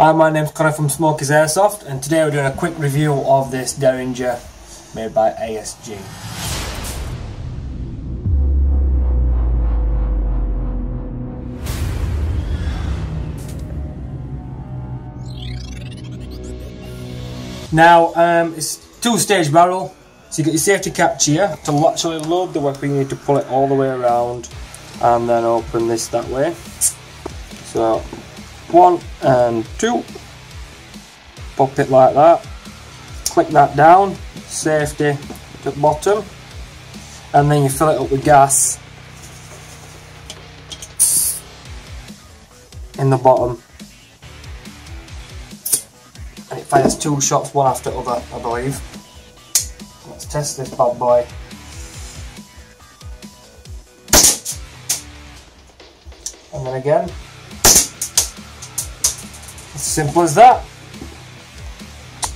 Hi, my name's Connor from Smokey's Airsoft, and today we're doing a quick review of this Derringer made by ASG. Now, um, it's two-stage barrel, so you get your safety catch here. To actually load the weapon, you need to pull it all the way around and then open this that way. So, one and two. Pop it like that. Click that down, safety to the bottom, and then you fill it up with gas. In the bottom. And it fires two shots one after other I believe. Let's test this bad boy. And then again as simple as that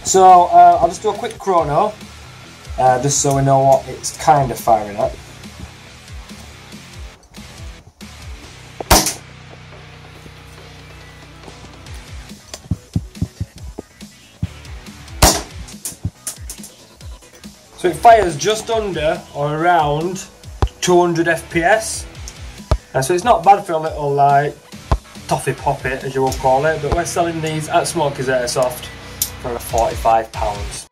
so uh, I'll just do a quick chrono uh, just so we know what it's kind of firing at So it fires just under or around 200 FPS. Uh, so it's not bad for a little like toffee poppet as you will call it, but we're selling these at Smokey's Airsoft for £45.